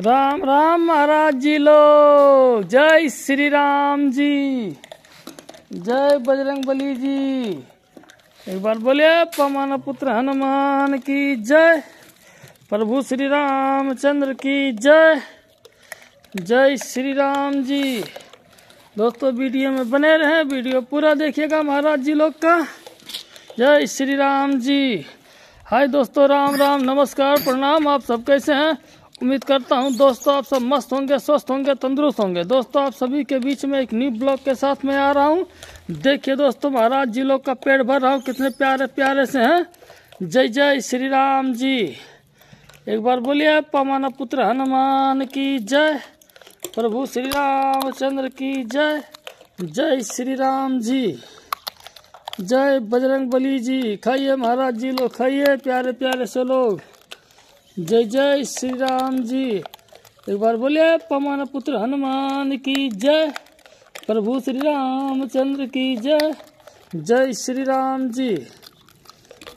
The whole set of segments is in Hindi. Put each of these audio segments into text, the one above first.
राम राम महाराज जी लोग जय श्री राम जी। जय बजरंग बली जी। एक बार बोलिए, पवन पुत्र हनुमान की जय। प्रभु श्री रामचंद्र की जय। जय श्री राम जी। दोस्तों, वीडियो में बने रहें, वीडियो पूरा देखिएगा महाराज जी लोग का। जय श्री राम जी। हाय दोस्तों, राम राम, नमस्कार, प्रणाम, आप सब कैसे हैं? उम्मीद करता हूँ दोस्तों आप सब मस्त होंगे, स्वस्थ होंगे, तंदुरुस्त होंगे। दोस्तों आप सभी के बीच में एक न्यू ब्लॉग के साथ में आ रहा हूँ। देखिए दोस्तों महाराज जी लोग का पेड़ भर रहा हूँ, कितने प्यारे प्यारे से, हैं? जय जय श्री राम जी। एक बार बोलिए पवन पुत्र हनुमान की जय। प्रभु श्री रामचंद्र की जय। जय श्री राम जी। जय बजरंग बली जी। खाइए महाराज जी लोग, खाइए प्यारे प्यारे से लोग। जय जय श्री राम जी। एक बार बोलिए पवन पुत्र हनुमान की जय। प्रभु श्री रामचंद्र की जय। जय श्री राम जी।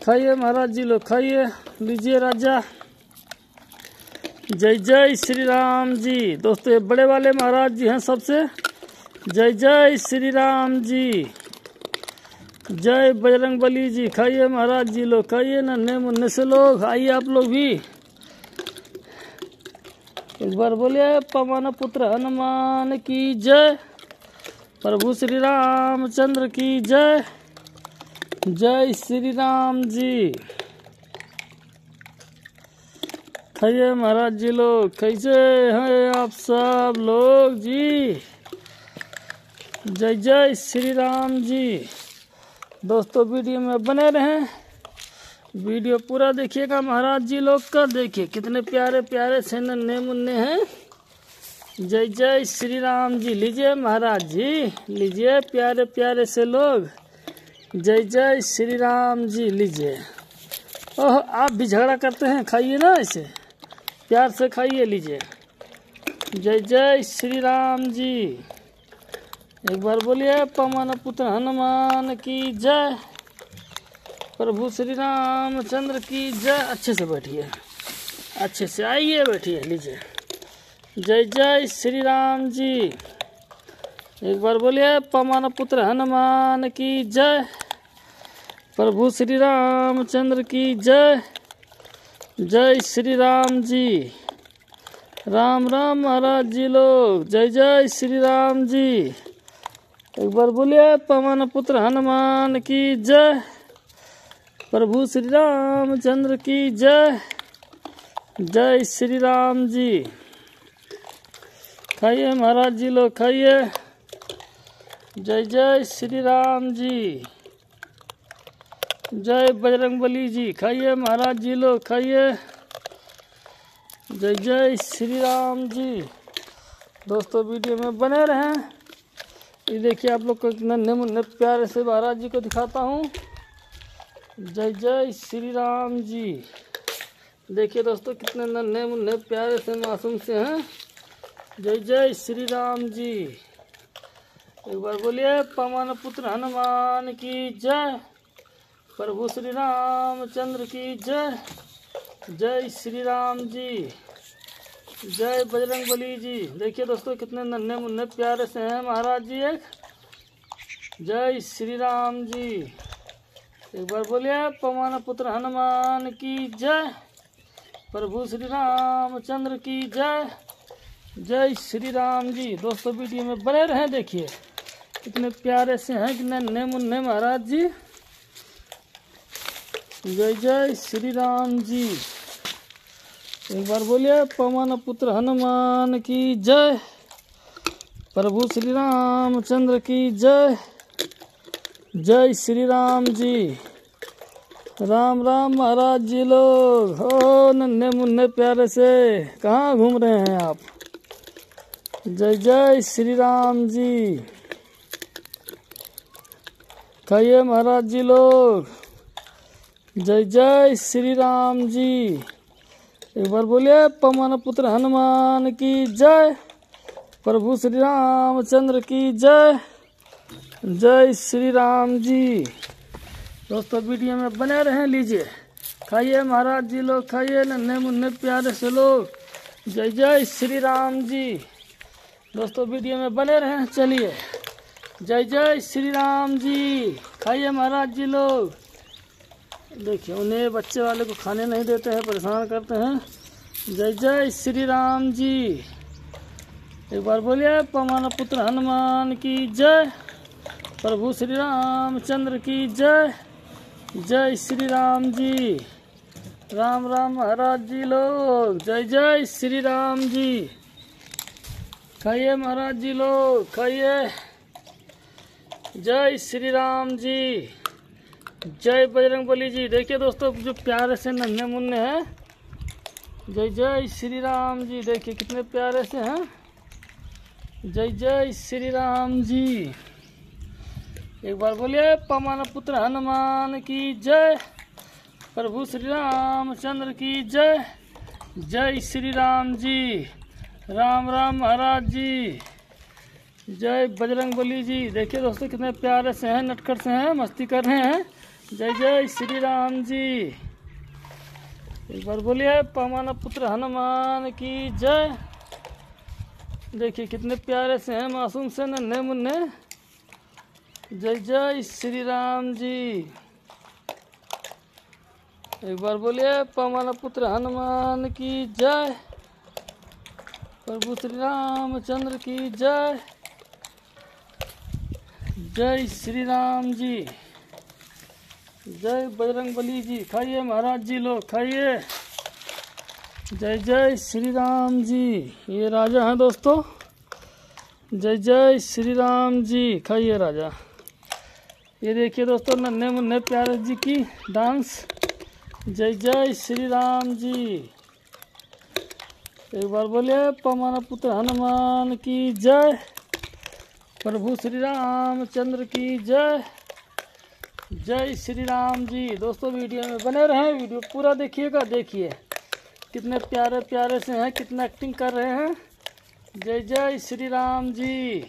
खाइए महाराज जी लोग, खाइए, लीजिए राजा। जय जय श्री राम जी। दोस्तों, ये बड़े वाले महाराज जी हैं सबसे। जय जय श्री राम जी। जय बजरंग बली जी, खाइए महाराज जी लोग, खाइए, नन्हे मुन्ने से लोग, आइए आप लोग भी। एक बार बोलिए, पवन पुत्र हनुमान की जय। प्रभु श्री रामचंद्र की जय। जय श्री राम जी। खाइए महाराज जी लोग, कैसे हैं आप सब लोग जी? जय जय श्री राम जी। दोस्तों, वीडियो में बने रहें। वीडियो पूरा देखिएगा महाराज जी लोग का। देखिए, कितने प्यारे प्यारे से नन्हे मुन्ने हैं। जय जय श्री राम जी। लीजिए महाराज जी, लीजिए प्यारे प्यारे से लोग। जय जय श्री राम जी, लीजिए। ओह, आप भी झगड़ा करते हैं, खाइए ना ऐसे प्यार से खाइए, लीजिए। जय जय श्री राम जी। एक बार बोलिए, पवन पुत्र हनुमान की जय। प्रभु श्री रामचंद्र की जय। अच्छे से बैठिए। अच्छे से आइए, बैठिए, लीजिए। जय जय श्री राम जी। एक बार बोलिए, पवन पुत्र हनुमान की जय। प्रभु श्री रामचंद्र की जय। जय श्री राम जी। राम राम महाराज जी लोग, जय जय श्री राम जी। एक बार बोलिए, पवन पुत्र हनुमान की जय। प्रभु श्री रामचंद्र की जय। जय श्री राम जी। खाइए महाराज जी लोग, खाइए। जय जय श्री राम जी। जय बजरंग बली जी, खाइए महाराज जी लोग, खाइए। जय जय श्री राम जी। दोस्तों, वीडियो में बने रहें। ये देखिए आप लोग को नन्हे मुन्ने प्यारे से महाराज जी को दिखाता हूँ। जय जय श्री राम जी। देखिए दोस्तों, कितने नन्हे मुन्ने प्यारे से मासूम से हैं। जय जय श्री राम जी। एक बार बोलिए, पवन पुत्र हनुमान की जय, प्रभु श्री रामचंद्र की जय जय श्री राम जी। जय बजरंग बली जी। देखिए दोस्तों, कितने नन्हे मुन्ने प्यारे से हैं महाराज जी एक। जय श्री राम जी। एक बार बोलिए, पवन पुत्र हनुमान की जय। प्रभु श्री रामचंद्र की जय। जय श्री राम जी। दोस्तों, वीडियो में बने रहें, देखिए। कितने प्यारे से हैं कि नन्हे मुन्ने महाराज जी। जय जय श्री राम जी। एक बार बोलिए, पवन पुत्र हनुमान की जय। प्रभु श्री रामचंद्र की जय। जय श्री राम जी। राम राम महाराज जी लोग। हो नन्हे मुन्ने प्यारे से। कहाँ घूम रहे हैं आप? जय जय श्री राम जी। कहिए महाराज जी लोग। जय जय श्री राम जी। एक बार बोलिए, पवन पुत्र हनुमान की जय। प्रभु श्री रामचंद्र की जय। जय श्री राम जी। दोस्तों, वीडियो में बने रहें लीजिए। खाइए महाराज जी लोग, खाइए नन्हे मुन्ने प्यारे से लोग। जय जय श्री राम जी। दोस्तों, वीडियो में बने रहें चलिए। जय जय श्री राम जी। खाइए महाराज जी लोग। देखिए, उन्हें बच्चे वाले को खाने नहीं देते हैं, परेशान करते हैं। जय जय श्री राम जी। एक बार बोलिए पवन पुत्र हनुमान की जय। प्रभु श्री रामचंद्र की जय। जय श्री राम जी। राम राम महाराज जी लोग। जय जय श्री राम जी। खाइए महाराज जी लोग खाइए जय श्री राम जी। जय बजरंग बली जी। देखिए दोस्तों, जो प्यारे से नन्हे मुन्ने हैं। जय जय श्री राम जी। देखिए कितने प्यारे से हैं। जय जय श्री राम जी। एक बार बोलिए, पवन पुत्र हनुमान की जय। प्रभु श्री रामचंद्र की जय। जय श्री राम जी। राम राम महाराज जी। जय बजरंग बली जी। देखिए दोस्तों, कितने प्यारे से हैं, नटखट से हैं, मस्ती कर रहे हैं। जय जय श्री राम जी। एक बार बोलिए, पवन पुत्र हनुमान की जय। देखिए कितने प्यारे से हैं, मासूम से नन्हे मुन्ने। जय जय श्री राम जी। एक बार बोलिए, पवन पुत्र हनुमान की जय। प्रभु श्री रामचंद्र की जय। जय श्री राम जी। जय बजरंग बली जी, खाइए महाराज जी लोग, खाइए। जय जय श्री राम जी, ये राजा हैं दोस्तों। जय जय श्री राम जी, खाइए राजा। ये देखिए दोस्तों, नन्हे मुन्ने प्यारे जी की डांस। जय जय श्री राम जी। एक बार बोलिए पवन पुत्र हनुमान की जय। प्रभु श्री रामचंद्र की जय। जय श्री राम जी। दोस्तों, वीडियो में बने रहें, वीडियो पूरा देखिएगा। देखिए कितने प्यारे प्यारे से हैं, कितना एक्टिंग कर रहे हैं। जय जय श्री राम जी।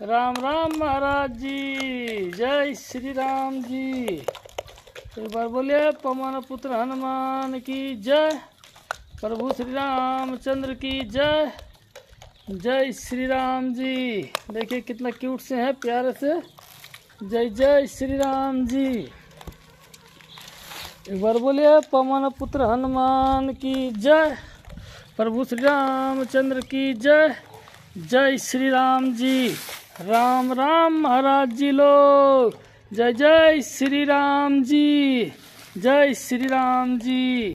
राम राम महाराज जी, जय श्री राम जी। एक बार बोलिए पवन पुत्र हनुमान की जय, प्रभु श्री रामचंद्र की जय जय श्री राम जी। देखिए कितना क्यूट से हैं, प्यारे से। जय जय श्री राम जी। एक बार बोलिए पवन पुत्र हनुमान की जय, प्रभु श्री रामचंद्र की जय जय श्री राम जी। राम राम महाराज जी लोग। जय जय श्री राम जी। जय श्री राम जी।